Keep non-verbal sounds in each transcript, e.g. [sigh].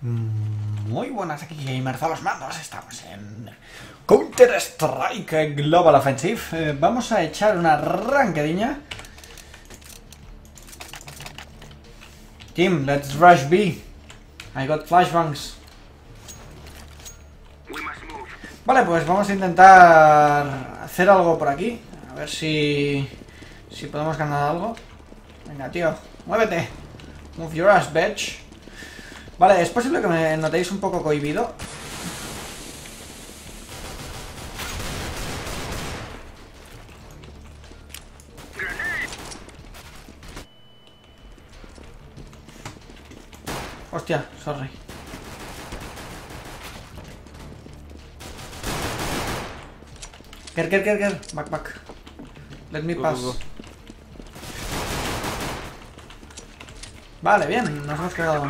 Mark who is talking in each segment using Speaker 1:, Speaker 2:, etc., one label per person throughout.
Speaker 1: Muy buenas, aquí Gamers a los mandos. Estamos en Counter Strike Global Offensive. Eh, vamos a echar una ranquediña. Team, let's rush B. I got flashbangs. Vale, pues vamos a intentar hacer algo por aquí. A ver si, si podemos ganar algo. Venga, tío, muévete. Move your ass, bitch. Vale, es posible que me notéis un poco cohibido. Hostia, sorry. Ker, ker, ker, ker. Back, back. Let me
Speaker 2: Go,
Speaker 1: pass.
Speaker 2: go, go.
Speaker 1: Vale, bien, nos hemos quedado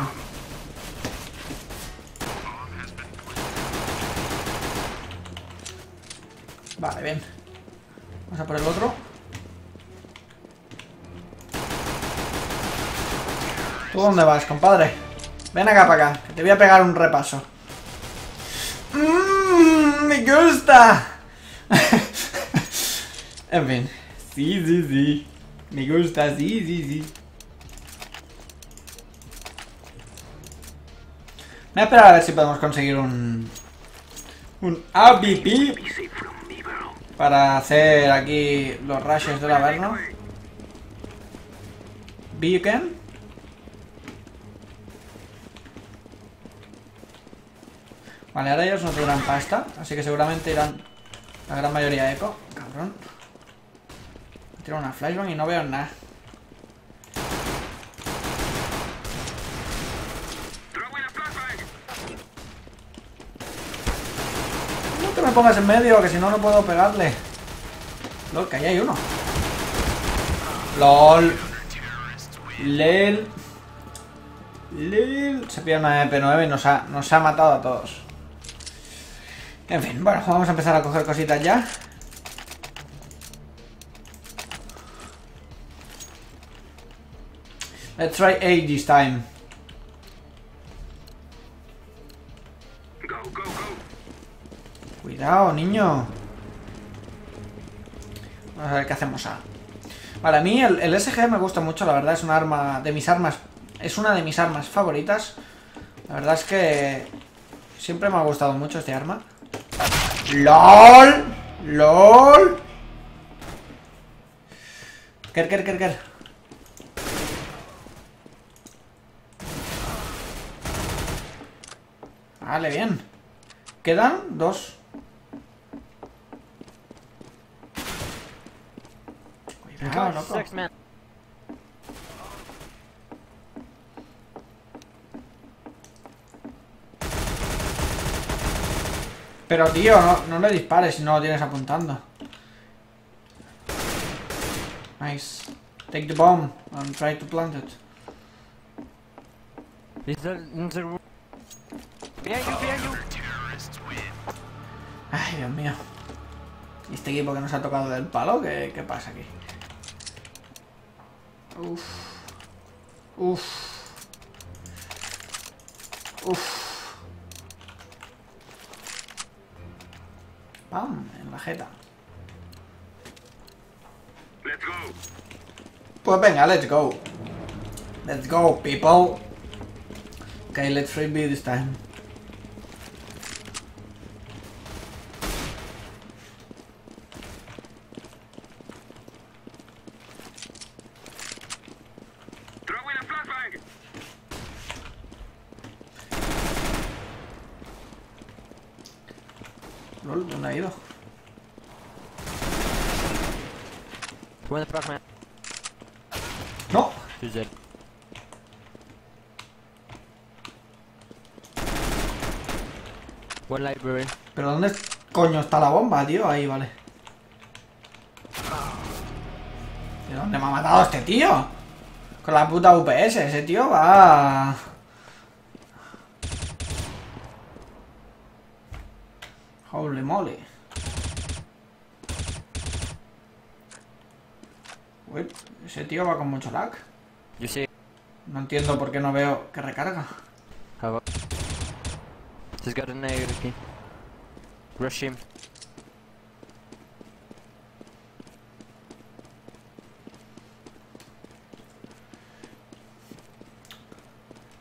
Speaker 1: Vale, bien. Vamos a por el otro. ¿Tú dónde vas, compadre? Ven acá para acá, que te voy a pegar un repaso. Mmm, me gusta. [laughs] en fin. Sí, sí, sí. Me gusta, sí, sí, sí. Voy a esperar a ver si podemos conseguir un... Un AVP para hacer aquí los rushes del Averno. Beacon. Vale, ahora ellos no tendrán pasta, así que seguramente irán la gran mayoría eco. Cabrón. Tiro una flashbang y no veo nada. Pongas en medio, que si no, no puedo pegarle. LOL, que ahí hay uno. LOL. LEL. LEL. Se pilla una EP9 y nos ha, nos ha matado a todos. En fin, bueno, vamos a empezar a coger cositas ya. Let's try A this time. Cuidado, niño. Vamos a ver qué hacemos A. Vale, mí el, el SG me gusta mucho, la verdad, es una arma de mis armas. Es una de mis armas favoritas. La verdad es que siempre me ha gustado mucho este arma. ¡LOL! ¡LOL! Ker, ker, ker, ker. Vale, bien. Quedan dos.
Speaker 2: Six man.
Speaker 1: Pero tío, no, no le dispares si no lo tienes apuntando. Nice. Take the bomb and try to plant it.
Speaker 2: Is there in the room? Behind you, behind you.
Speaker 1: Ay, Dios mío. ¿Y este equipo que nos ha tocado del palo? ¿Qué, qué pasa aquí? Uf. Oof. Uf. Pam, en la jeta. Let's go. Pues venga, let's go. Let's go, people. Okay, let's free B this time. Lol, ¿dónde ha ido?
Speaker 2: Man.
Speaker 1: ¡No!
Speaker 2: He's dead. One library.
Speaker 1: ¿Pero dónde coño está la bomba, tío? Ahí, vale. ¿De dónde me ha matado este tío? Con la puta UPS, ese tío va... Moly. Uy, ese tío va con mucho lag.
Speaker 2: You see?
Speaker 1: No entiendo por qué no veo que recarga.
Speaker 2: He's got A, Ricky. Rush him.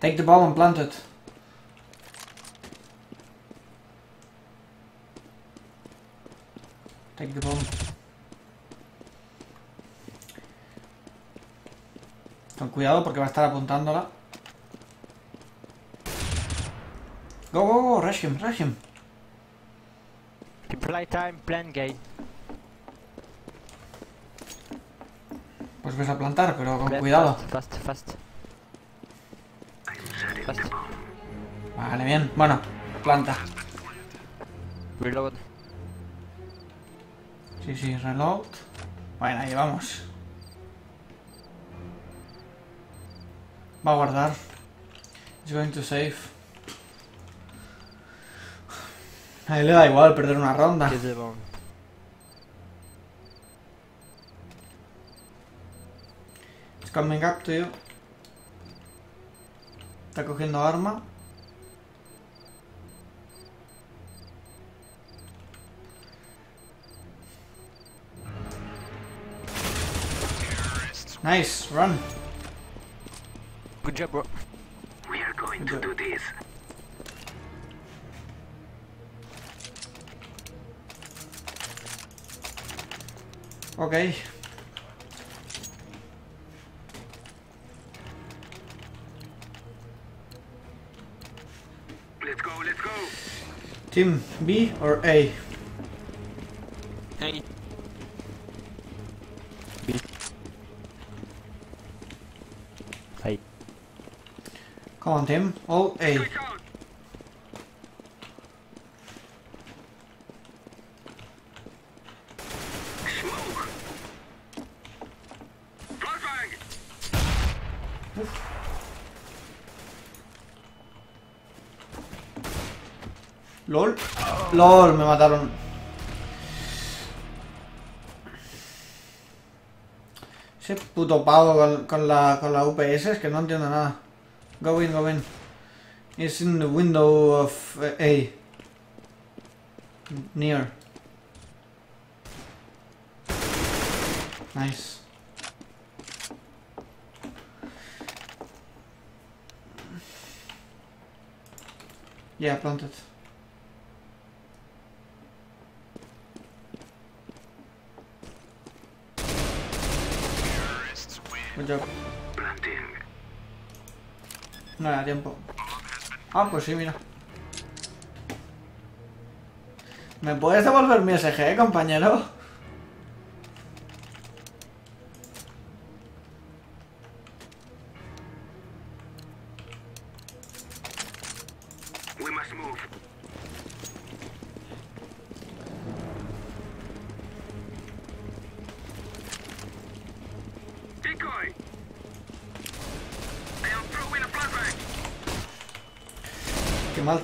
Speaker 1: Take the bomb and plant it. Con cuidado porque va a estar apuntándola. Go, go, go, rush him, rush him.
Speaker 2: Playtime, plan gate.
Speaker 1: Pues ves a plantar, pero con
Speaker 2: Plan
Speaker 1: cuidado.
Speaker 2: Fast, fast, fast. Fast.
Speaker 1: Vale, bien. Bueno, planta.
Speaker 2: Reload.
Speaker 1: Sí, reload. Bueno, ahí vamos. Va a guardar. It's going to save. A él le da igual perder una ronda. It's coming up to you. Está cogiendo arma. Nice, run.
Speaker 2: Good job, bro.
Speaker 3: We are going
Speaker 1: Good
Speaker 3: to
Speaker 1: job.
Speaker 3: do this.
Speaker 1: Ok.
Speaker 3: Let's go, let's go.
Speaker 1: Team B or A? Come
Speaker 3: out. Smoke. Flashbang.
Speaker 1: LOL. LOL, me mataron. Ese puto pavo con, con la, con la UPS es que no entiendo nada. Go in, go in. It's in the window of uh, A. Near. Nice. Yeah, planted. Good job. No era tiempo. Ah, pues sí, mira. ¿Me puedes devolver mi SG, compañero?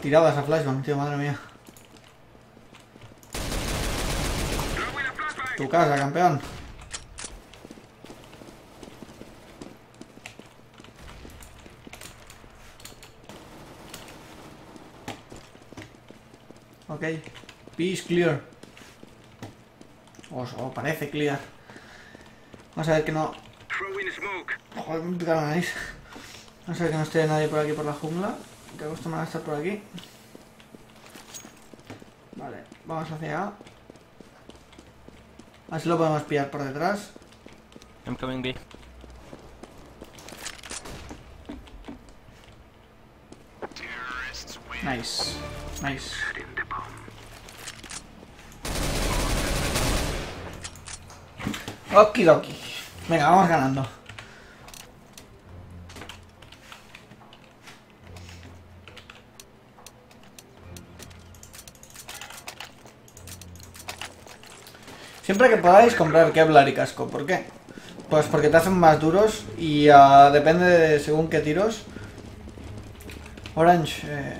Speaker 1: Tirada esa flashbang, tío, madre mía. Tu casa, campeón. Ok. P is clear. O, parece clear. Vamos a ver que no... Joder, me pica la nariz. Vamos a ver que no esté nadie por aquí por la jungla. Que acostumbran a estar por aquí. Vale, vamos hacia A. Así lo podemos pillar por detrás.
Speaker 2: I'm coming B.
Speaker 1: Nice. Nice. Okidoki. Venga, vamos ganando. Siempre que podáis comprar Kevlar y casco. ¿Por qué? Pues porque te hacen más duros y ah, depende de según qué tiros. Orange, eh,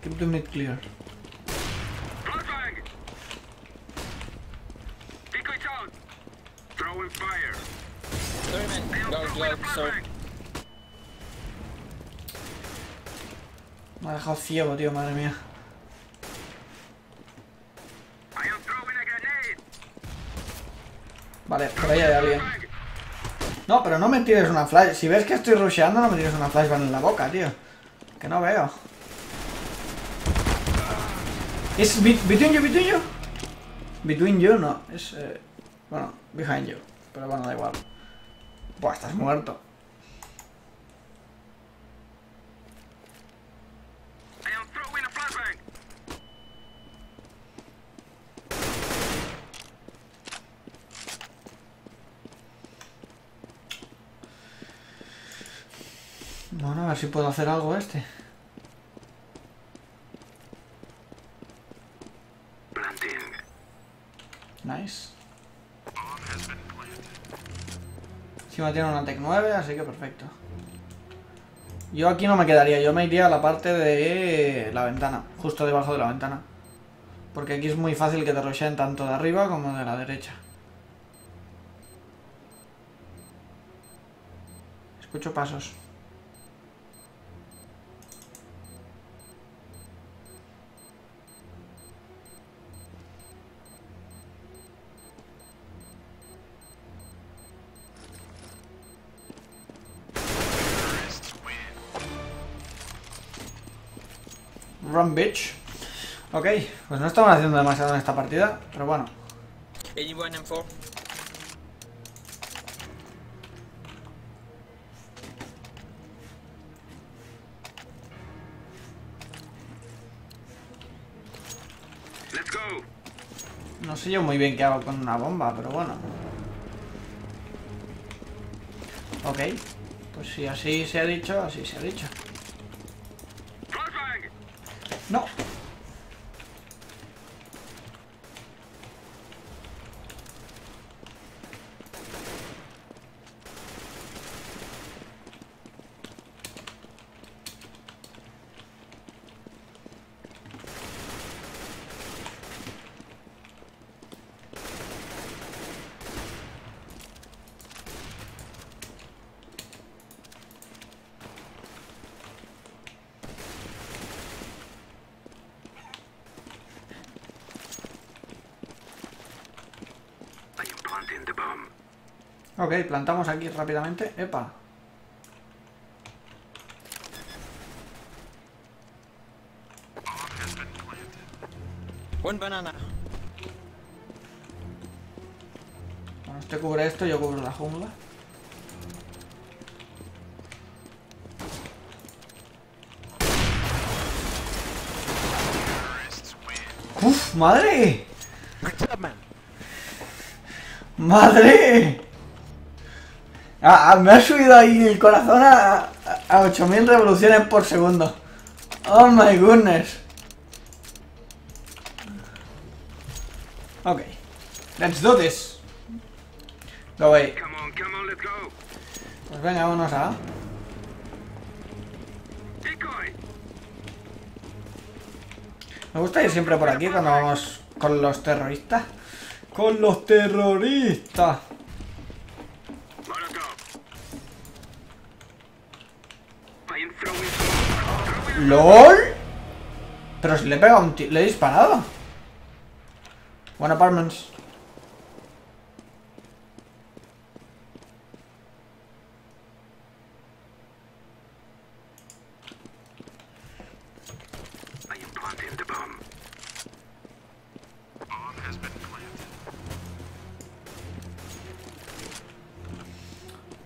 Speaker 1: keep the mid clear. Me ha dejado ciego, tío, madre mía.
Speaker 3: I am throwing a grenade.
Speaker 1: Vale, por ahí hay alguien. No, pero no me tires una flash. Si ves que estoy rusheando, no me tires una flashbang en la boca, tío. Que no veo. ¿Es be- between you, between you? Between you, no. Es, eh, bueno, behind you. Pero bueno, da igual. Buah, estás muerto.
Speaker 3: I am throwing a flashbang.
Speaker 1: Bueno, a ver si puedo hacer algo este. Nice. Encima tiene una Tech 9, así que perfecto. Yo aquí no me quedaría, yo me iría a la parte de la ventana, justo debajo de la ventana. Porque aquí es muy fácil que te rusheen tanto de arriba como de la derecha. Escucho pasos. Run bitch. Ok, pues no estamos haciendo demasiado en esta partida, pero bueno.
Speaker 4: Anyone M4?
Speaker 3: Let's go.
Speaker 1: No sé yo muy bien qué hago con una bomba, pero bueno. Ok, pues si así se ha dicho, así se ha dicho.
Speaker 3: Flashbang.
Speaker 1: No.
Speaker 3: I am planting the bomb.
Speaker 1: Ok, plantamos aquí rápidamente. Epa.
Speaker 4: One banana.
Speaker 1: Bueno, este cubre esto, yo cubro la jungla. ¡Uf, madre! ¡Madre! Ah, ah, me ha subido ahí el corazón a, a 8000 revoluciones por segundo. Oh my goodness. Ok. Let's do this. Go away.
Speaker 3: Come on, come on, let's go.
Speaker 1: Pues venga, vámonos a... Me gusta ir siempre por aquí cuando vamos con los terroristas. ¡Con los terroristas! ¡LOL! Pero si le he pegado un le he disparado. One apartments.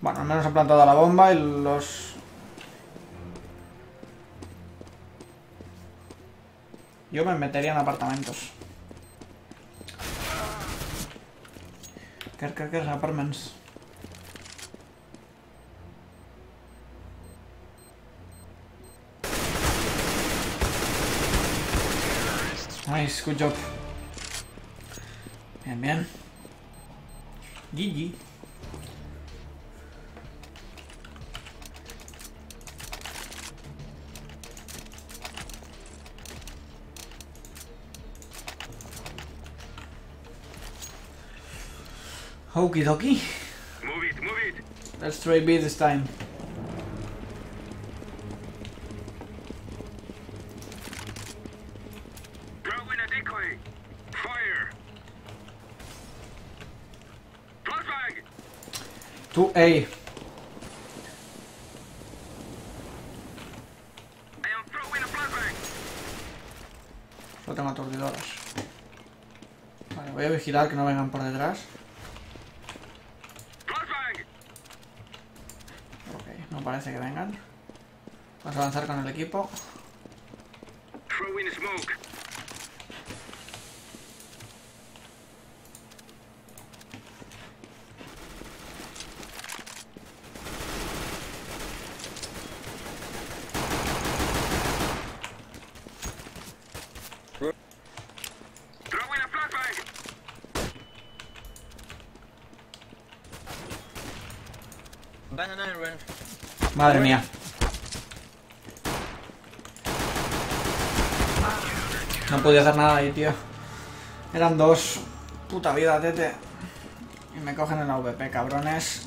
Speaker 1: Bueno, al menos ha plantado la bomba y los... Yo me metería en apartamentos. Ker, apartments. Nice, good job. Bien, bien. GG. Okie dokie.
Speaker 3: Move it, move it.
Speaker 1: Let's try B this time. Throw
Speaker 3: in a decoy. Fire. Flashbang.
Speaker 1: To A. No tengo atordidoras. Vale, voy a vigilar que no vengan por detrás. Parece que vengan. Vamos a avanzar con el equipo.
Speaker 3: Throwing smoke. Throwing a flashbang.
Speaker 4: Banana and run.
Speaker 1: Madre mía. No podía hacer nada ahí, tío. Eran dos. Puta vida, tete. Y me cogen en la VP, cabrones.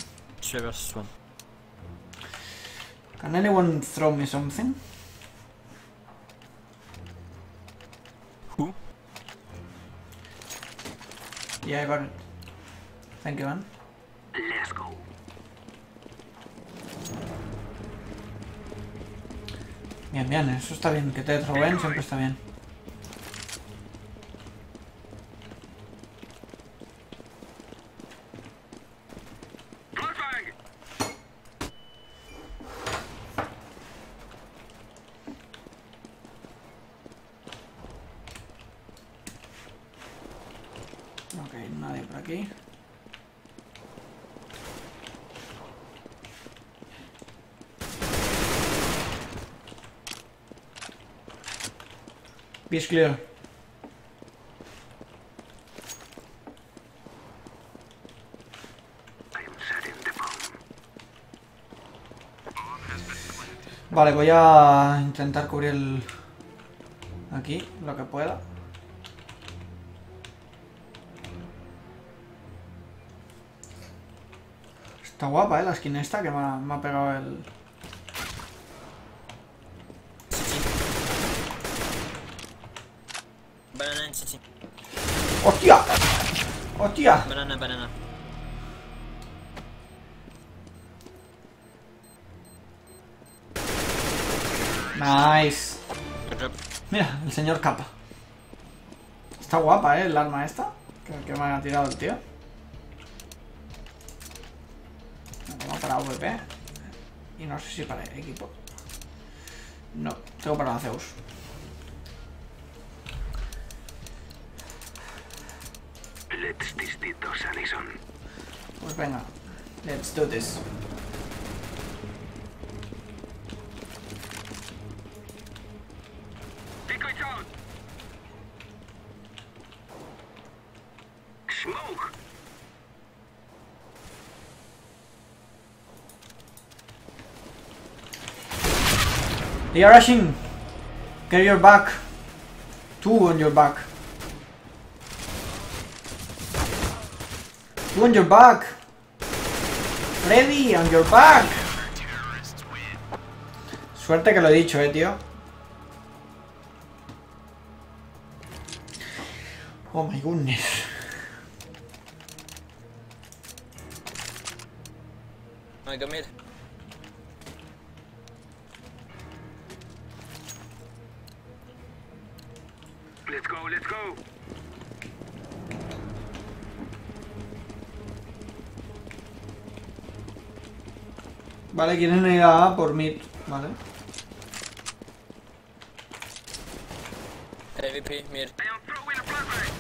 Speaker 1: Can anyone throw me something?
Speaker 4: Who?
Speaker 1: Yeah, I got it. Thank you, man. Bien, bien, eso está bien. Que te roben siempre está bien.
Speaker 3: Flashbang.
Speaker 1: Ok, nadie por aquí. Vale, voy a intentar cubrir el... Aquí, lo que pueda. Está guapa, eh, la skin esta que me me ha pegado el...
Speaker 4: Banana and city.
Speaker 1: ¡Hostia! ¡Hostia!
Speaker 4: Banana, banana.
Speaker 1: Nice. Mira, el señor capa. Está guapa, eh, el arma esta. Que, que me ha tirado el tío. Tengo para VP. Y no sé si para equipo. No, tengo para la Zeus.
Speaker 3: Let's test it, those Allison.
Speaker 1: Pues venga, let's do this.
Speaker 3: Smoke.
Speaker 1: They are rushing! Get your back! Two on your back. On your back! Freddy, on your back! Suerte que lo he dicho, eh, tío. Oh my goodness.
Speaker 4: I.
Speaker 1: Vale, quieren ir a por mid, vale.
Speaker 4: AVP mid.
Speaker 3: A flashbang.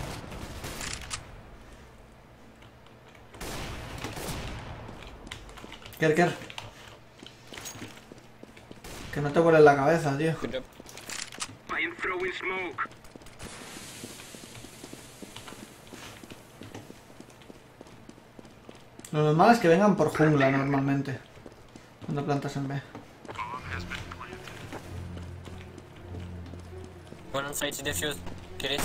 Speaker 1: Kerker. Que no te vuele la cabeza, tío.
Speaker 3: I am throwing smoke.
Speaker 1: Lo normal es que vengan por jungla normalmente. Cuando plantas en B.
Speaker 4: One on site defuse. It.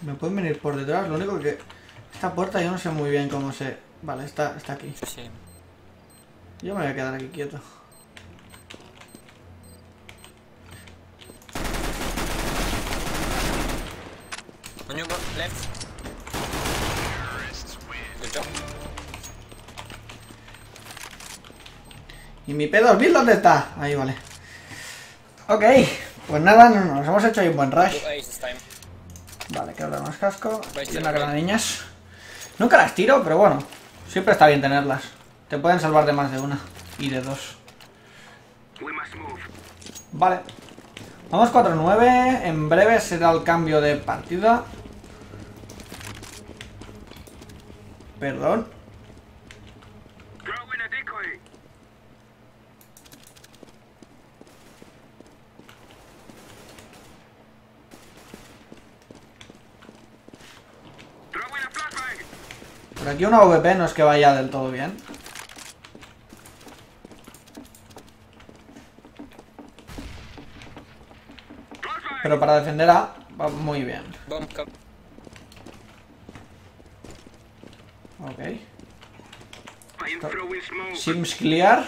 Speaker 1: Me pueden venir por detrás, lo único que... Esta puerta yo no sé muy bien cómo se... Vale, está, está aquí.
Speaker 4: Sí.
Speaker 1: Yo me voy a quedar aquí quieto.
Speaker 4: On your go- left. Good job.
Speaker 1: ¿Y mi P2000 dónde está? Ahí, vale. Ok, pues nada, no- nos hemos hecho ahí un buen rush. Vale, que ahora más casco. Y una niñas. Nunca las tiro, pero bueno. Siempre está bien tenerlas. Te pueden salvar de más de una. Y de dos. Vale. Vamos 4-9. En breve será el cambio de partida.
Speaker 3: Flashbang.
Speaker 1: Por aquí una VP no es que vaya del todo bien. Pero para defender A va muy bien.
Speaker 4: Bomb come.
Speaker 1: Ok. Sims clear.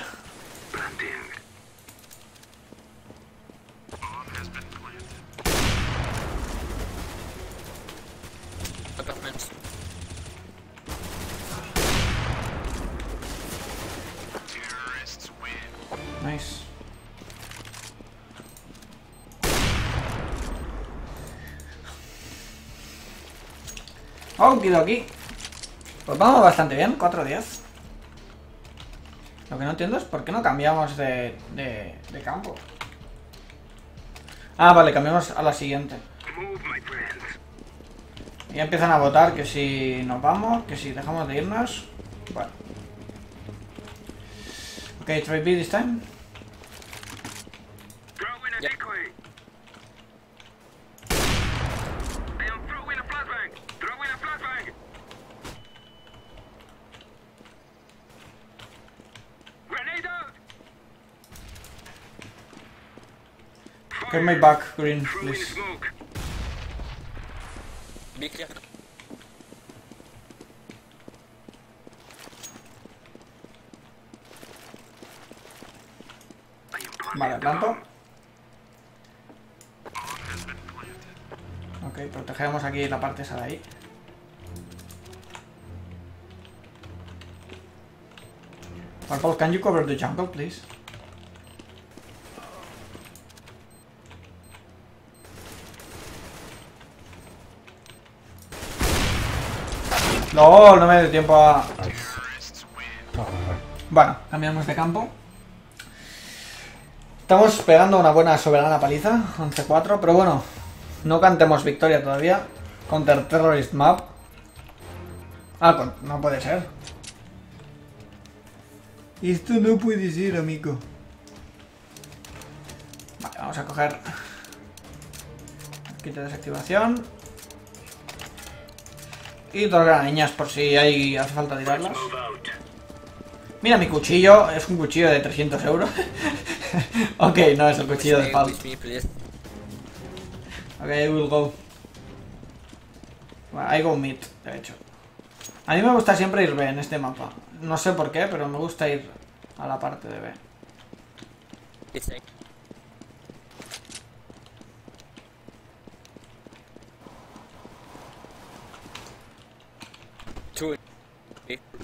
Speaker 3: Planting.
Speaker 4: Apartments.
Speaker 1: Nice. Okidoki. Pues vamos bastante bien, 4-10. Lo que no entiendo es por qué no cambiamos de, de, campo. Ah, vale, cambiamos a la siguiente. Ya empiezan a votar que si nos vamos, que si dejamos de irnos. Bueno. Ok, try B this time.
Speaker 3: Throw in a
Speaker 4: Yep.
Speaker 3: decoy. I am throwing a flashbang. Throw in a flashbang. Grenade out.
Speaker 1: Get my back, green, please.
Speaker 4: Be clear.
Speaker 1: Vale, planto. Ok, protegemos aquí la parte esa de ahí. Purple, can you cover the jungle, please? No, no me dio tiempo a... Bueno, cambiamos de campo. Estamos pegando una buena soberana paliza, 11-4, pero bueno, no cantemos victoria todavía. Counter Terrorist Map. Ah, no puede ser. Esto no puede ser, amigo. Vale, vamos a coger... De desactivación. Y dos granañas por si hay, hace falta tirarlas. Mira mi cuchillo, es un cuchillo de 300 euros. [laughs] ok, no es el cuchillo de
Speaker 4: please.
Speaker 1: Ok, I will go. Bueno, I go mid, de hecho. A mí me gusta siempre ir B en este mapa. No sé por qué, pero me gusta ir a la parte de B.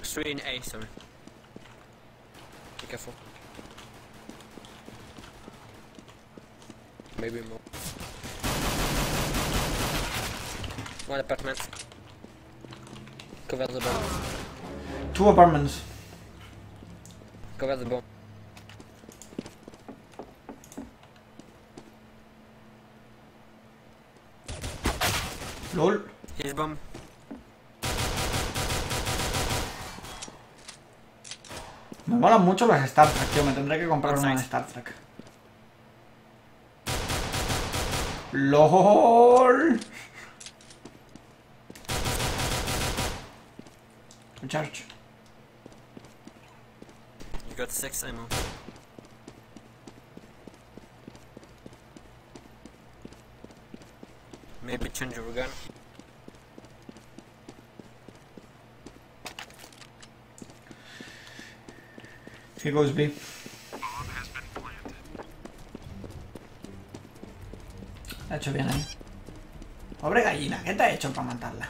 Speaker 4: Three in A, sorry. Be careful. Maybe more. One apartment. Cover the bomb.
Speaker 1: Two apartments.
Speaker 4: Cover the bomb.
Speaker 1: LOL.
Speaker 4: His bomb.
Speaker 1: Molan mucho las Star Trek, tío. Me tendré que comprar una
Speaker 4: Nice.
Speaker 1: Star Trek. LOL. Recharge.
Speaker 4: You got six ammo. Maybe change your gun.
Speaker 1: He goes B. Ha hecho bien ahí. Pobre gallina, ¿qué te ha hecho para matarla?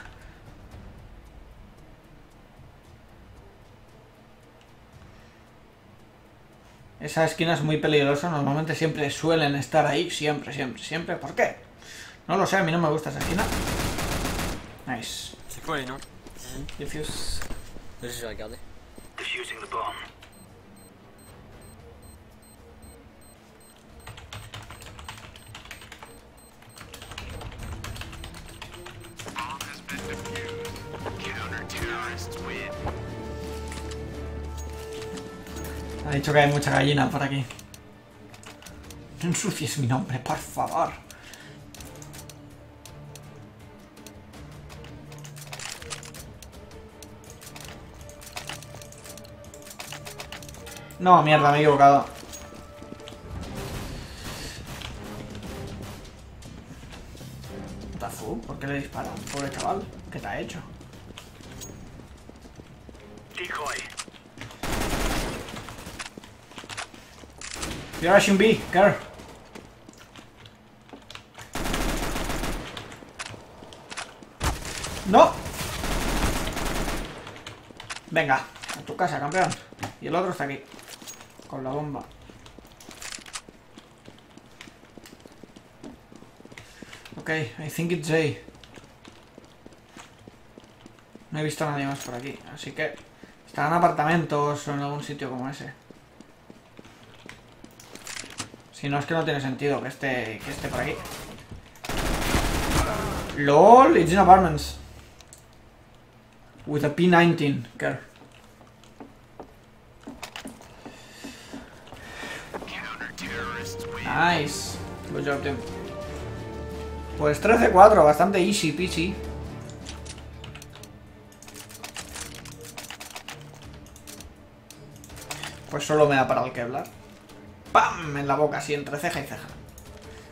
Speaker 1: Esa esquina es muy peligrosa, normalmente siempre suelen estar ahí, siempre, siempre, siempre. ¿Por qué? No lo sé, a mí no me gusta esa esquina. Nice.
Speaker 4: C'est quoi les noms
Speaker 1: Diffuse.
Speaker 4: Vas-y, je vais regarder.
Speaker 3: Defusing the bomb.
Speaker 1: Que hay mucha gallina por aquí. No ensucies mi nombre, por favor. No, mierda, me he equivocado. ¿Por qué le disparan? Pobre chaval, ¿qué te ha hecho? You're rushing B, girl. ¡No! Venga, a tu casa, campeón. Y el otro está aquí. Con la bomba. Ok, I think it's A. No he visto a nadie más por aquí, así que... Estarán apartamentos o en algún sitio como ese. Si no, es que no tiene sentido que esté, que esté por aquí. LOL, it's in apartments. With a P19, girl. Nice. Good job, team. Pues 13-4, bastante easy peasy. Pues solo me da para el Kevlar. ¡Pam! En la boca, así entre ceja y ceja.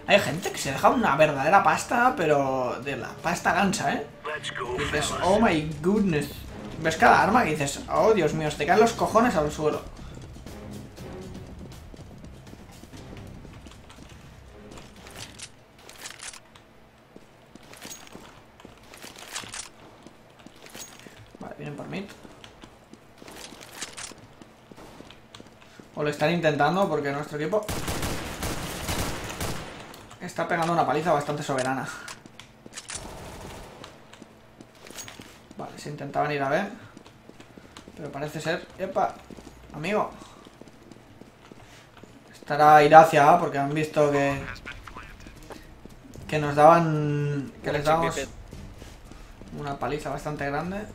Speaker 1: Hay gente que se deja una verdadera pasta, pero de la pasta gansa, ¿eh? Y dices, oh my goodness. Ves cada arma y dices, oh Dios mío, te caen los cojones al suelo. Están intentando porque nuestro equipo está pegando una paliza bastante soberana. Vale, se intentaban ir a ver. Pero parece ser... ¡Epa! Amigo. Estará ir hacia A porque han visto que... Que nos daban... Que les damos una paliza bastante grande.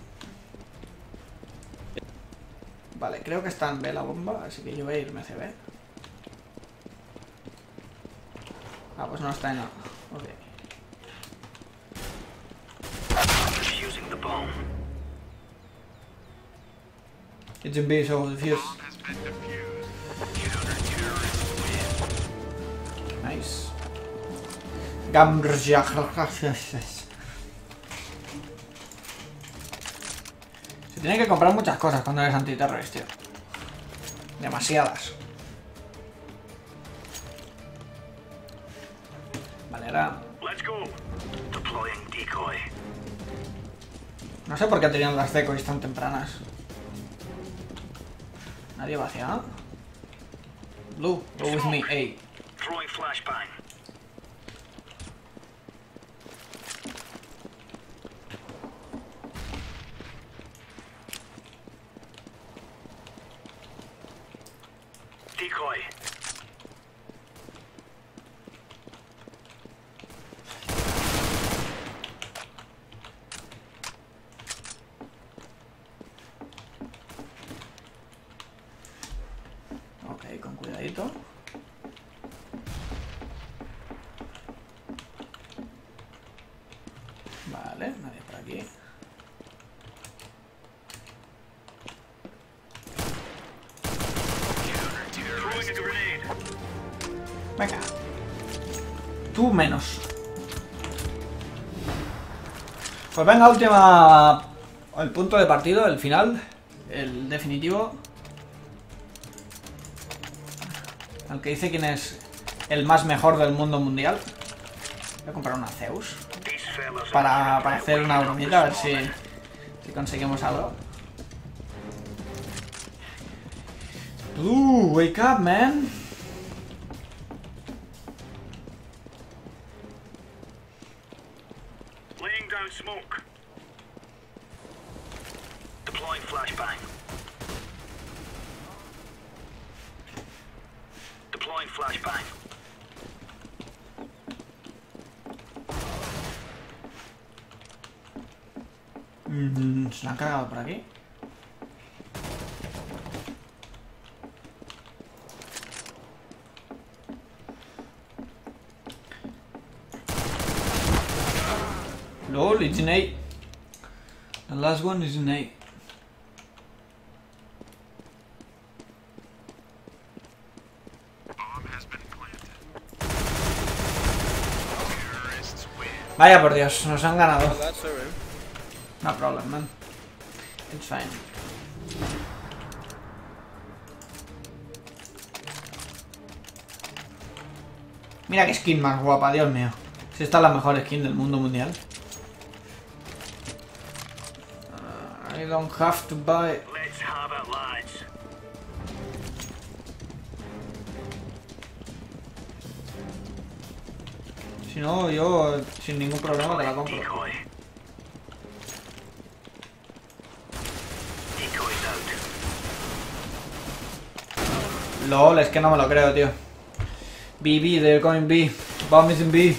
Speaker 1: Vale, creo que está en B la bomba, así que yo voy a irme hacia B. Ah, pues no está en A. Ok. It's in B, so defuse. Nice. Gamrja. Se tiene que comprar muchas cosas cuando eres antiterrorista, tío. Demasiadas. Vale, ahora...
Speaker 3: Let's go. Deploying decoy.
Speaker 1: No sé por qué tenían las decoys tan tempranas. Nadie va hacia. Blue, go with me, A.
Speaker 3: Decoy.
Speaker 1: Menos. Pues venga, última... El punto de partido, el final. El definitivo. Al que dice quién es el más mejor del mundo mundial. Voy a comprar una Zeus. Para, para hacer una bromita, a ver si, conseguimos algo. Uh, wake up, man.
Speaker 3: Smoke. Deploying flashbang. Deploying flashbang.
Speaker 1: Mm, se la han cargado por aquí. LOL, it's an 8. The last one is an 8. Vaya por Dios, nos han ganado. No problem, man. It's fine. Mira qué skin más guapa, Dios mío. Si esta es la mejor skin del mundo mundial. I don't have to buy...
Speaker 3: Let's have it, lads.
Speaker 1: Si no, yo sin ningún problema te la compro.
Speaker 3: Decoy.
Speaker 1: LOL, es que no me lo creo, tío. B, B, they're going B. Bomb is in B.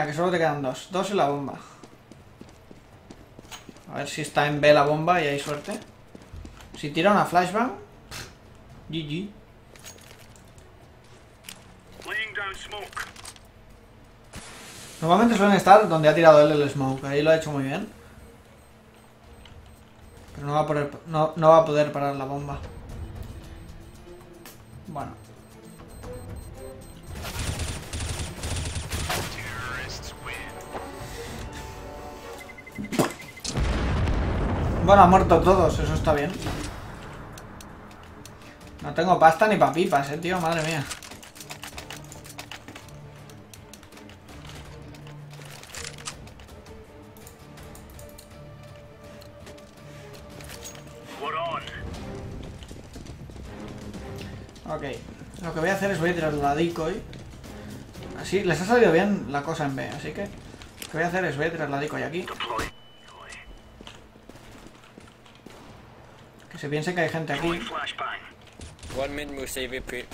Speaker 1: Venga, que solo te quedan dos. Dos y la bomba. A ver si está en B la bomba y hay suerte. Si tira una flashbang. GG.
Speaker 3: Laying down smoke.
Speaker 1: Normalmente suelen estar donde ha tirado él el smoke. Ahí lo ha hecho muy bien. Pero no va a poder, no, no va a poder parar la bomba. Bueno. Bueno, han muerto todos, eso está bien. No tengo pasta ni pa' pipas, eh, tío, madre mía. Ok, lo que voy a hacer es voy a tirar la decoy. Así, les ha salido bien la cosa en B, así que lo que voy a hacer es voy a tirar la decoy aquí.
Speaker 3: Deploy. Decoy.
Speaker 1: Que se piense que hay gente aquí.
Speaker 4: One mid move save pre.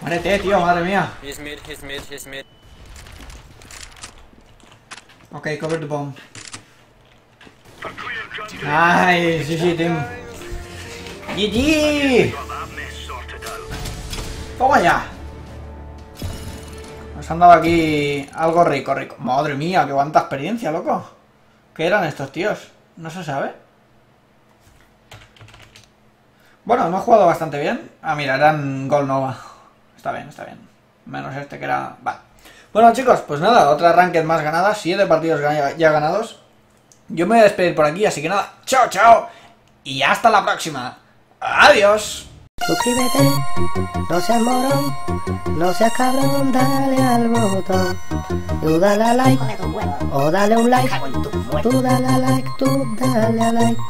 Speaker 1: Muérete, tío, madre mía.
Speaker 4: He's mid, he's mid, he's mid.
Speaker 1: Ok, cover the bomb. Nice, GG, team. GG. Toma ya. Nos han dado aquí algo rico, rico. Madre mía, qué cuánta experiencia, loco. ¿Qué eran estos tíos? No se sabe. Bueno, hemos jugado bastante bien. Ah, mira, eran Gol Nova. Está bien, está bien. Menos este que era... Vale. Bueno, chicos, pues nada, otra ranked más ganada. Siete partidos ya ganados. Yo me voy a despedir por aquí, así que nada. Chao, chao. Y hasta la próxima. Adiós.
Speaker 5: Suscríbete, no seas morón, no seas cabrón, dale al botón. Tú dale a like, o dale un like, tú dale a like, tú dale a like.